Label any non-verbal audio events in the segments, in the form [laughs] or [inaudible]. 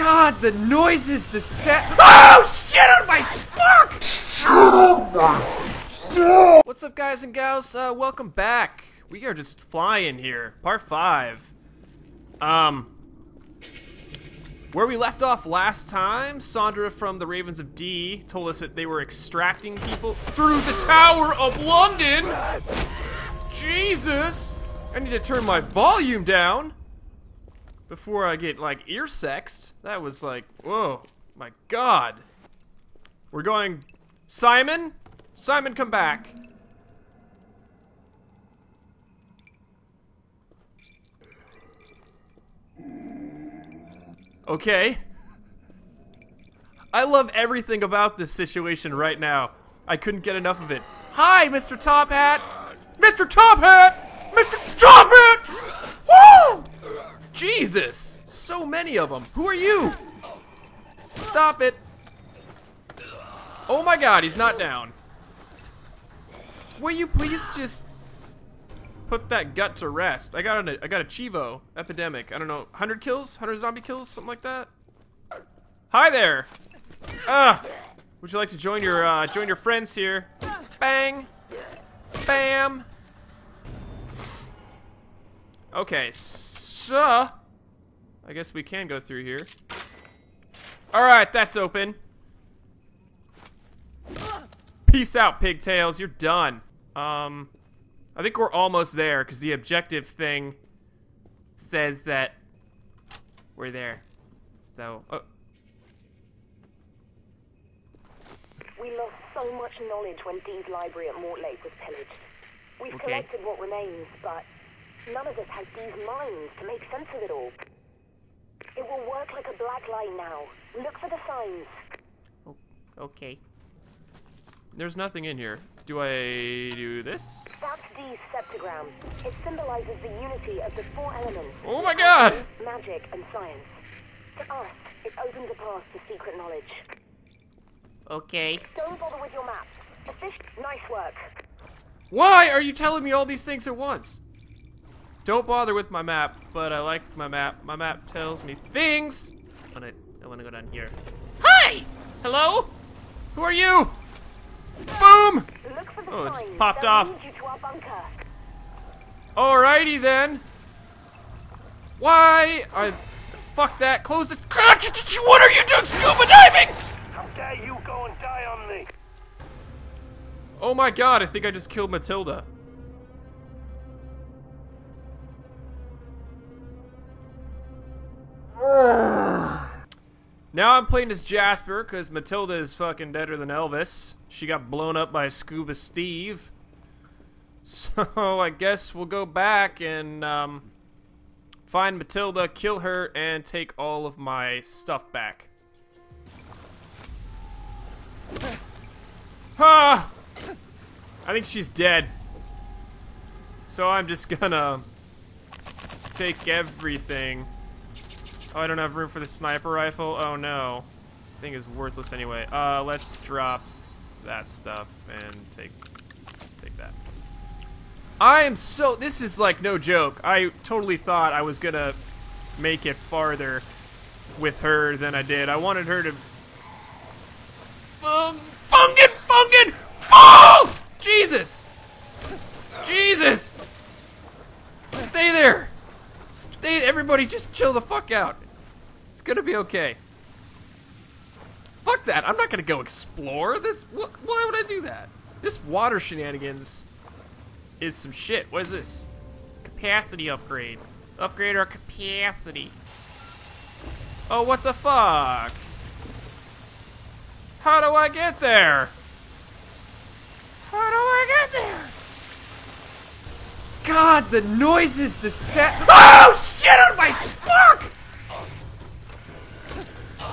God, the noises, the set. [laughs] Oh shit on my fuck! What's up, guys and gals? Uh, welcome back. We are just flying here. Part five. Um, where we left off last time, Sandra from the Ravens of Dee told us that they were extracting people through the Tower of London. Jesus! I need to turn my volume down before I get like ear sexed. That was like, whoa, my god. We're going, Simon? Simon, come back. Okay. I love everything about this situation right now. I couldn't get enough of it. Hi, Mr. Top Hat! Mr. Top Hat! Mr. Top Hat! Jesus! So many of them. Who are you? Stop it. Oh my god, he's not down. Will you please just put that gut to rest? I got a I got a Chivo epidemic. I don't know, 100 kills, 100 zombie kills, something like that. Hi there. Ah, would you like to join your uh, join your friends here? Bang, bam. Okay, so I guess we can go through here. All right, that's open. Peace out, pigtails. You're done. Um, I think we're almost there because the objective thing says that we're there. So, oh. We lost so much knowledge when Dee's library at Mortlake was pillaged. We've Okay. collected what remains, but none of us has Dee's minds to make sense of it all. It will work like a black light now. Look for the signs. Oh, okay. There's nothing in here. Do I do this? That's Dee's septagram. It symbolizes the unity of the four elements. Oh my god! Magic and science. To us, it opens a path to secret knowledge. Okay. Don't bother with your maps. Efficient. Nice work. Why are you telling me all these things at once? Don't bother with my map, but I like my map. My map tells me things. I wanna, I wanna go down here. Hi! Hello? Who are you? Boom! Look for the Oh, it just popped off. lead you to our bunker. Alrighty then. Why? I. Fuck that. Close the. [laughs] What are you doing? Scuba diving! How dare you go and die on me? Oh my god, I think I just killed Matilda. Now I'm playing as Jasper because Matilda is fucking deader than Elvis. She got blown up by Scuba Steve. [laughs] So I guess we'll go back and um, find Matilda, kill her, and take all of my stuff back. [sighs] Ah! I think she's dead. So I'm just gonna take everything. Oh, I don't have room for the sniper rifle. Oh no. Thing is worthless anyway. Uh, let's drop that stuff and take take that. I am so this is like no joke. I totally thought I was gonna make it farther with her than I did. I wanted her to Fung, fungin, fungin, fall! Jesus! Jesus! Stay there! Stay, everybody just chill the fuck out. It's gonna be okay. Fuck that, I'm not gonna go explore this. Wh why would I do that? This water shenanigans is some shit. What is this? Capacity upgrade. Upgrade our capacity. Oh, what the fuck? How do I get there? How do I get there? God, the noises, the set. [laughs] Oh shit on my fuck!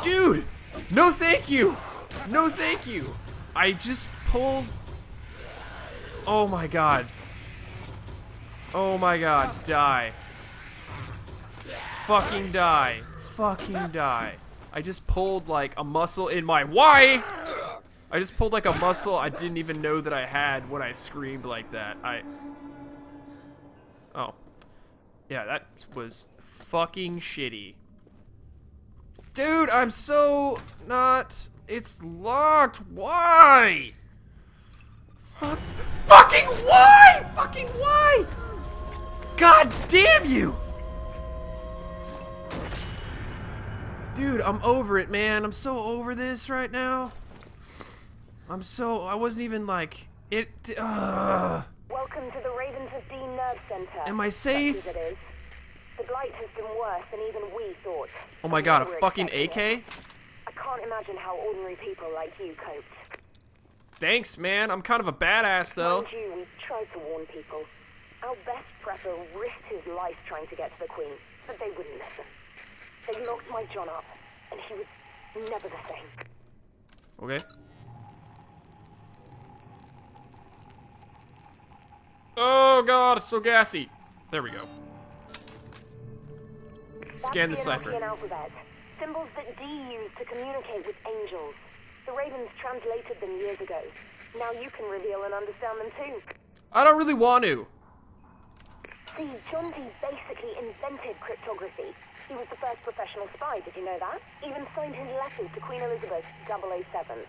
Dude, no thank you. No thank you. I just pulled. Oh my god. Oh my god, die. Fucking die. Fucking die. I just pulled like a muscle in my why? I just pulled like a muscle I didn't even know that I had when I screamed like that. I Oh. Yeah, that was fucking shitty. Dude, I'm so not. It's locked. Why? Fuck. Fucking why? Fucking why? God damn you! Dude, I'm over it, man. I'm so over this right now. I'm so. I wasn't even like. It. Uh, Welcome to the Ravens of Dean Nerve Center. Am I safe? as it is. The blight has been worse than even we thought. oh my god, a fucking AK? it. I can't imagine how ordinary people like you coped. Thanks, man. I'm kind of a badass, though. Mind you, we tried to warn people. Our best prepper risked his life trying to get to the Queen, but they wouldn't listen. They locked my John up, and he was never the same. Okay. Oh god, it's so gassy. There we go. Scan the cipher. Alphabet. Symbols that Dee used to communicate with angels. The Ravens translated them years ago. Now you can reveal and understand them too. I don't really want to. See, John Dee basically invented cryptography. He was the first professional spy, did you know that? Even signed his letters to Queen Elizabeth 007.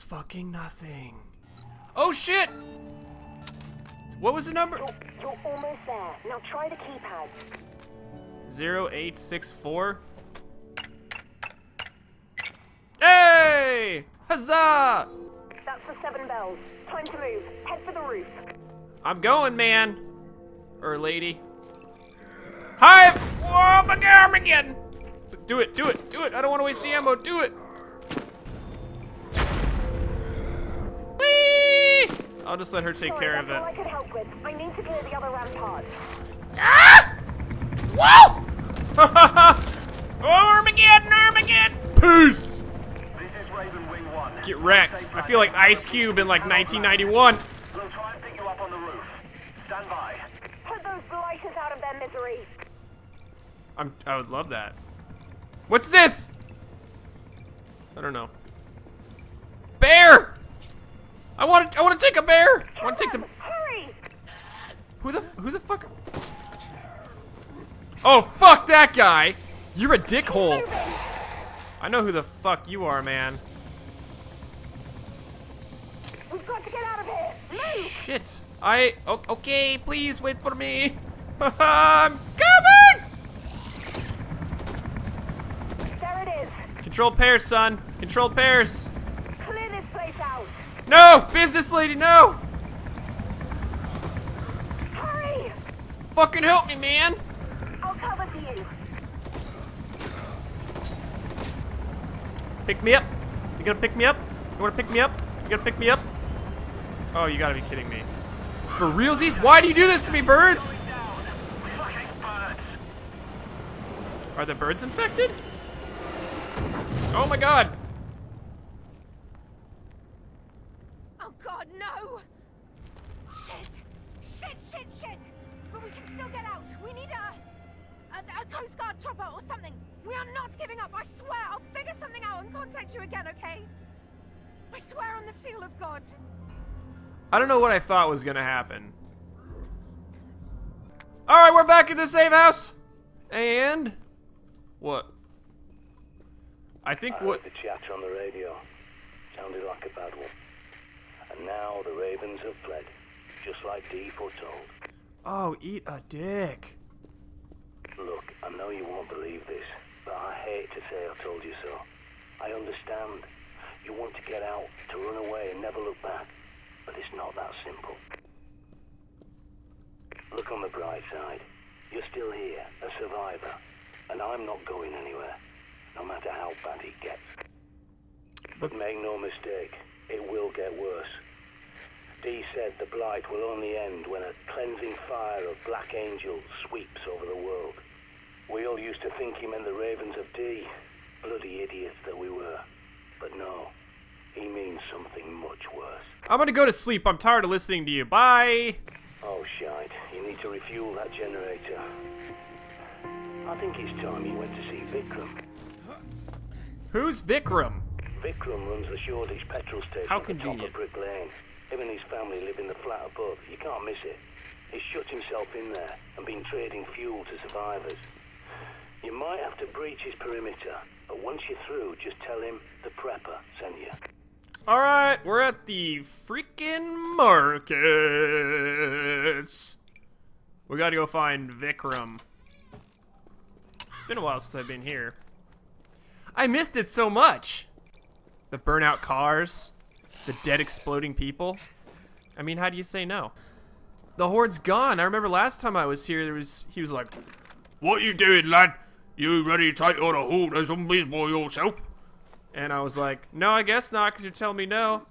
It's fucking nothing. Oh shit! What was the number? You're, you're almost there. Now try the keypad. 0864. Hey! Huzzah! That's the seven bells. Time to move. Head for the roof. I'm going, man. Or lady. Hi! Oh my god, I'm again! Do it, do it, do it. I don't want to waste the ammo. Do it. I'll just let her take Sorry, care of that's all I it. could help with. I need to clear the other ramparts. Ah! Whoa! oh, [laughs] Armageddon, Armageddon! Peace! This is Raven Wing 1. Get wrecked. I feel like Ice Cube in like 1991. We'll try and pick you up on the roof. Stand by. Put those blighters out of their misery. I'm, I would love that. What's this? I don't know. Bear! I want to. I want to take a bear. I want to take the. Hurry! Who the? Who the fuck? Oh fuck that guy! You're a dickhole. I know who the fuck you are, man. We've got to get out of here. Move! Shit. I Okay, please wait for me. [laughs] I'm coming. There it is. Control pairs, son. Control pairs. Clear this place out. No, business lady, no. Hurry! Fucking help me, man. I'll cover for you. Pick me up. You gonna pick me up? You wanna pick me up? You gonna pick me up? Oh, you gotta be kidding me. For realsies? Why do you do this to me, birds? Birds. Are the birds infected? Oh my god. Oh god, no! Shit! Shit, shit, shit! But we can still get out. We need a, a, a Coast Guard chopper or something. We are not giving up, I swear. I'll figure something out and contact you again, okay? I swear on the seal of God. I don't know what I thought was gonna happen. Alright, we're back at the safe house. And. What? I think I what. the chatter on the radio. Sounded like a bad one. Now the ravens have fled, just like Dee foretold. Oh, eat a dick. Look, I know you won't believe this, but I hate to say I told you so. I understand. You want to get out, to run away and never look back. But it's not that simple. Look on the bright side. You're still here, a survivor. And I'm not going anywhere, no matter how bad it gets. But make no mistake, it will get worse. Dee said the blight will only end when a cleansing fire of black angels sweeps over the world. We all used to think he meant the ravens of Dee. Bloody idiots that we were. But no, he means something much worse. I'm gonna go to sleep. I'm tired of listening to you. Bye. Oh, shite. You need to refuel that generator. I think it's time you went to see Vikram. Who's Vikram? Vikram runs the Shoreditch petrol station How at the top convenient. of Brick Lane. He and his family live in the flat above. You can't miss it. He's shut himself in there and been trading fuel to survivors. You might have to breach his perimeter, but once you're through, just tell him the prepper sent you. Alright, we're at the freaking markets. We gotta go find Vikram. It's been a while since I've been here. I missed it so much. The burnout cars, the dead exploding people. I mean, how do you say no? The horde's gone. I remember last time I was here, there was he was like, "What you doing, lad? You ready to take on a horde of zombies by yourself?" And I was like, "No, I guess not, because you're telling me no."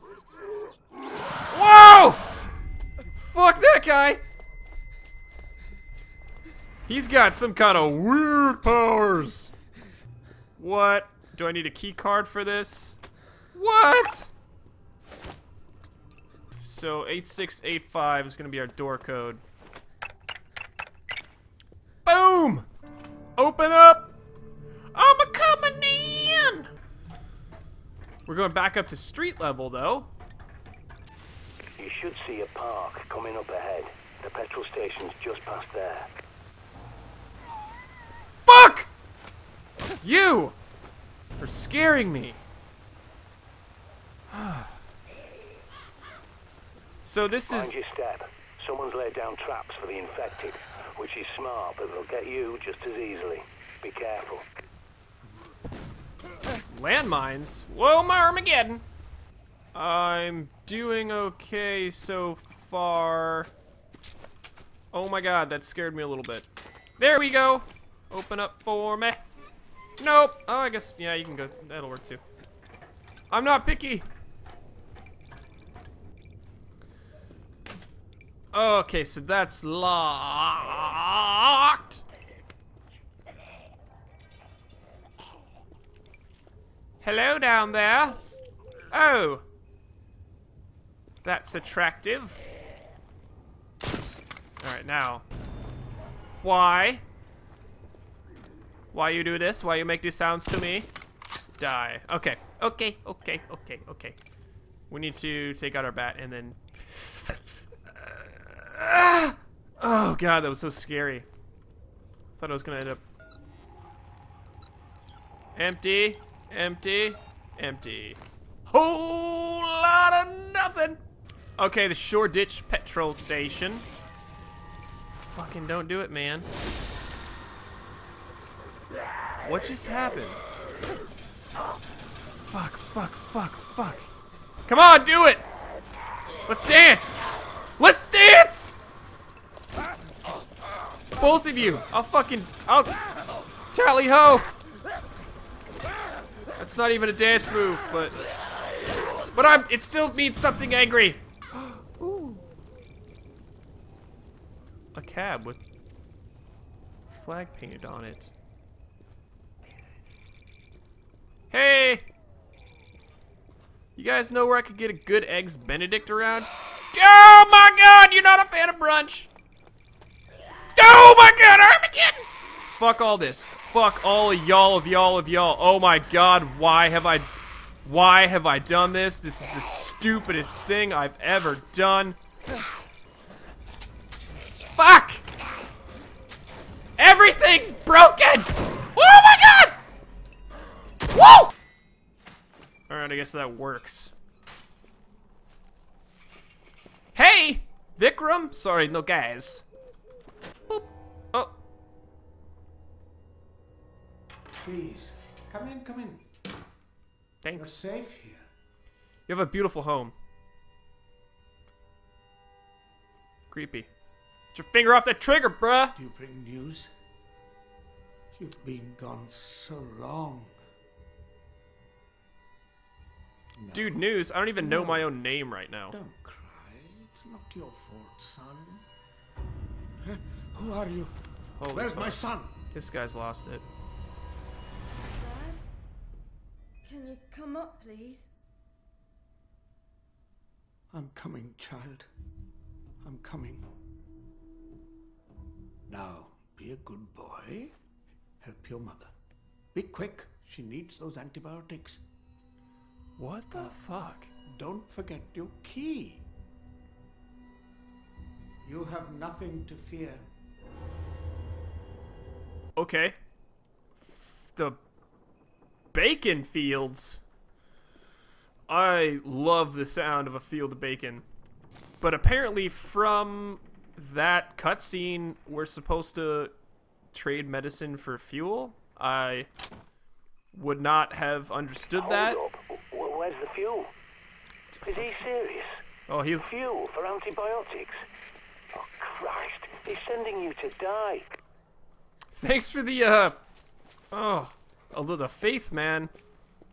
Whoa! Fuck that guy! He's got some kind of weird powers. What? Do I need a key card for this? What? So 8685 is going to be our door code. Boom! Open up! Oh, I'm a coming in! We're going back up to street level though. You should see a park coming up ahead. The petrol station's just past there. Fuck! You! For scaring me. [sighs] [sighs] so this is... Mind your step. Someone's laid down traps for the infected, which is smart, but they'll get you just as easily. Be careful. Landmines? Whoa, my Armageddon! I'm doing okay so far. Oh my god, that scared me a little bit. There we go! Open up for me. Nope. Oh, I guess, yeah, you can go. That'll work too. I'm not picky. Okay, so that's locked. Hello down there. Oh. That's attractive. Alright, now. Why? Why you do this? Why you make these sounds to me? Die. Okay. Okay, okay, okay, okay. We need to take out our bat and then... Ah! oh god, that was so scary. Thought I was gonna end up... Empty, empty, empty. Whole lot of nothing! Okay, the Shoreditch petrol station. Fucking don't do it, man. What just happened? Fuck, fuck, fuck, fuck. Come on, do it! Let's dance! Let's dance! Both of you! I'll fucking... I'll... Tally ho! That's not even a dance move, but... But I'm... It still means something angry! [gasps] Ooh. A cab with... Flag painted on it. Hey! You guys know where I could get a good Eggs Benedict around? Oh my god, you're not a fan of brunch! Oh my god, Armageddon! Fuck all this. Fuck all of y'all of y'all of y'all. Oh my god, why have I... Why have I done this? This is the stupidest thing I've ever done. Fuck! Everything's broken! Oh my god! Woo! Alright, I guess that works. Hey! Vikram? Sorry, no guys. Boop. Oh. Please, come in, come in. Thanks. You're safe here. You have a beautiful home. Creepy. Get your finger off that trigger, bruh! Do you bring news? You've been gone so long. No, Dude, news. I don't even know my own name right now. Don't cry. It's not your fault, son. Who are you? Holy Where's my son? This guy's lost it. Dad? Can you come up, please? I'm coming, child. I'm coming. Now, be a good boy. Help your mother. Be quick. She needs those antibiotics. What the fuck? Don't forget your key. You have nothing to fear. Okay. The bacon fields. I love the sound of a field of bacon. But apparently, from that cutscene, we're supposed to trade medicine for fuel. I would not have understood Hold that. Where's the fuel? Is he serious? Oh, he's. Fuel for antibiotics? Oh, Christ. He's sending you to die. Thanks for the, uh. Oh, although the faith, man.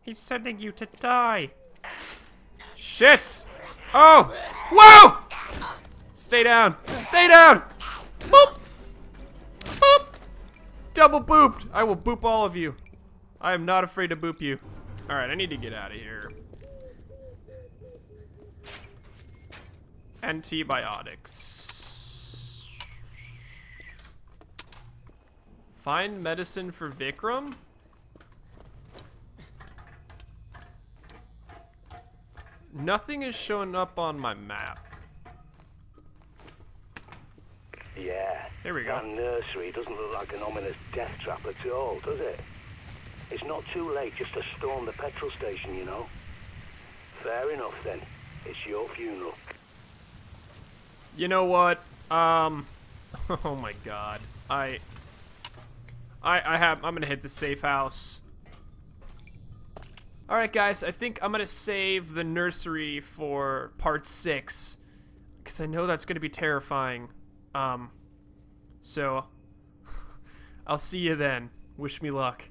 He's sending you to die. Shit! Oh! Whoa! Stay down! Stay down! Boop! Boop! Double booped! I will boop all of you. I am not afraid to boop you. Alright, I need to get out of here. Antibiotics. Find medicine for Vikram? Nothing is showing up on my map. Yeah. There we go. That nursery doesn't look like an ominous death trap at all, does it? It's not too late just to storm the petrol station, you know. Fair enough then. It's your funeral. You know what? Um [laughs] Oh my god. I I I have I'm gonna hit the safe house. Alright guys, I think I'm gonna save the nursery for part six. Cause I know that's gonna be terrifying. Um so [laughs] I'll see you then. Wish me luck.